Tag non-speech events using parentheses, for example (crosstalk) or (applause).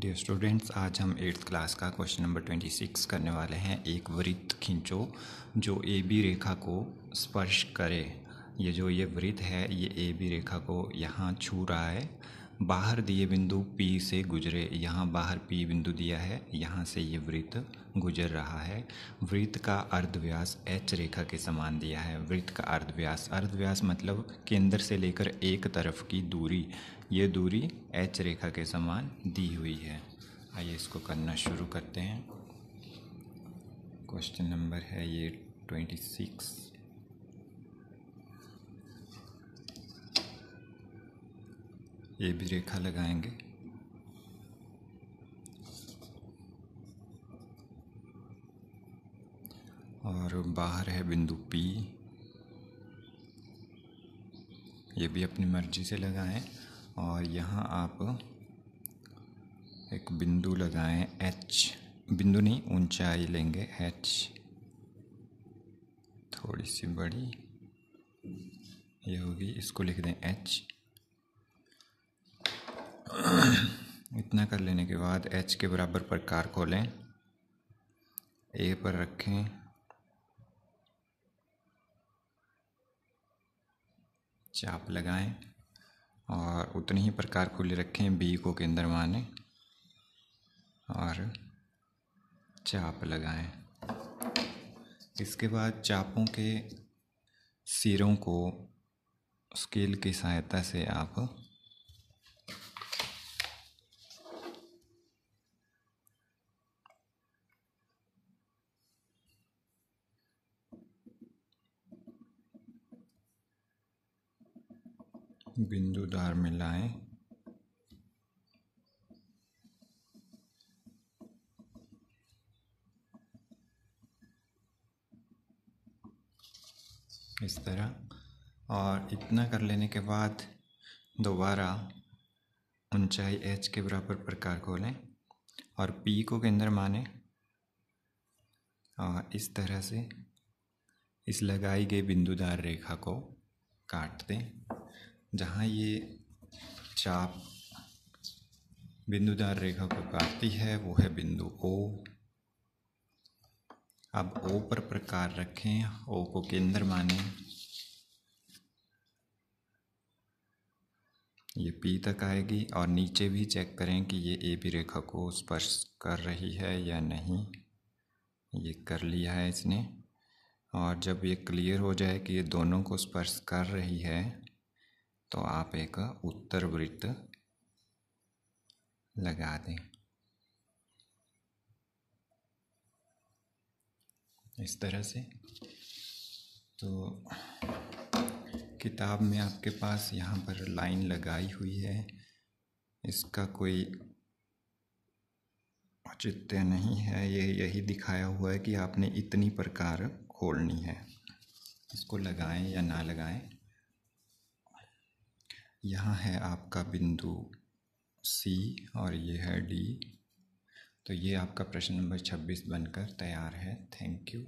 Dear students आज हम eighth class का क्वेश्चन नंबर ट्वेंटी सिक्स करने वाले हैं एक वृत्त खींचो, जो ए बी रेखा को स्पर्श करे। ये जो ये वृत्त है, ये ए बी रेखा को यहाँ छू रहा है। बाहर दिए बिंदु पी से गुजरे, यहाँ बाहर पी बिंदु दिया है, यहाँ से ये वृत्त गुजर रहा है। वृत्त का अर्धव्यास एच रेखा के समान दिया है। वृत्त का अर्धव्यास अर्धव्यास मतलब केंद्र से लेकर एक तरफ़ की दूरी, ये दूरी एच रेखा के समान दी हुई है। आइए इसको करना शुरू करते हैं। क्वेश्चन नंबर है ये ट्वेंटी सिक्स। ये भी रेखा लगाएँगे। और बाहर है बिंदु पी ये भी अपनी मर्ज़ी से लगाएँ और यहाँ आप एक बिंदु लगाएँ एच बिंदु नहीं, ऊंचाई लेंगे एच थोड़ी सी बड़ी, ये होगी, इसको लिख दें एच (clears throat) इतना कर लेने के बाद एच के बराबर पर कार खोलें। ए पर रखें। चाप लगाएँ और उतनी ही प्रकार खुले रखें बी को केंद्र माने और चाप लगाएँ। इसके बाद चापों के सिरों को स्केल की सहायता से आप बिंदुदार मिलाएँ इस तरह। और इतना कर लेने के बाद दोबारा ऊंचाई एच के बराबर प्रकार खोलें और पी को केंद्र माने। और इस तरह से इस लगाई गई बिंदुदार रेखा को काट दें। जहाँ ये चाप बिंदुदार रेखा को काटती है, वो है बिंदु ओ अब ओ पर प्रकार रखें ओ को केंद्र माने। ये पी तक आएगी और नीचे भी चेक करें कि ये ए बी रेखा को स्पर्श कर रही है या नहीं। ये कर लिया है इसने। और जब ये क्लियर हो जाए कि ये दोनों को स्पर्श कर रही है तो आप एक उत्तर वृत्त लगा दें। इस तरह से। तो किताब में आपके पास यहाँ पर लाइन लगाई हुई है। इसका कोई औचित्य नहीं है। ये यही दिखाया हुआ है कि आपने इतनी प्रकार खोलनी है। इसको लगाएँ या ना लगाएँ। यहाँ है आपका बिंदु सी और ये है डी तो ये आपका प्रश्न नंबर छब्बीस बनकर तैयार है। Thank you